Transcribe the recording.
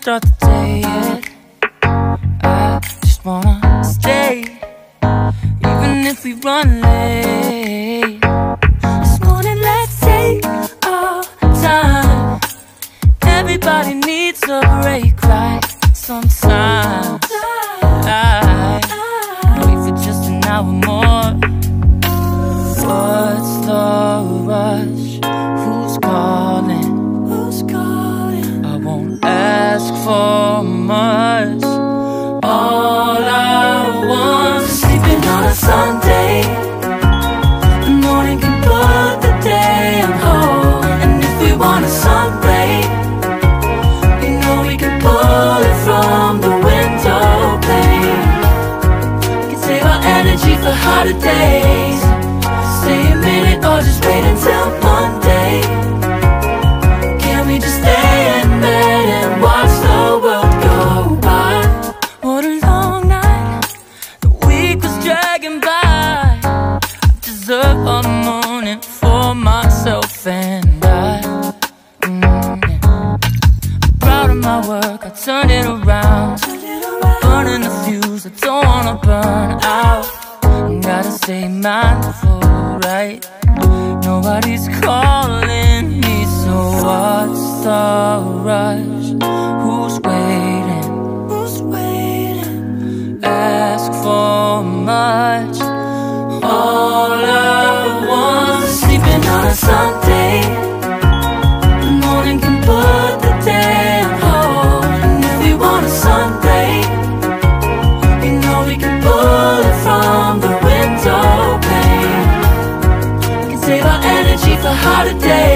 start the day yet. I just wanna stay, even if we run late. This morning, let's take our time. Everybody needs a break, right? Sometimes I wait for just an hour more. What's the rush? Hotter days. Stay a minute or just wait until Monday. Can we just stay in bed and watch the world go by? What a long night. The week was dragging by. I deserve a morning for myself and I. Mm, yeah. I'm proud of my work. I turned it around. Burning the fuse. I don't wanna burn out. Gotta stay mindful, right? Nobody's calling me, so what's the rush? Who's waiting? Who's waiting? Ask for much. For hotter